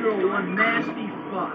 You're one nasty fuck.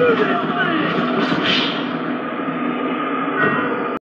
Absolutely.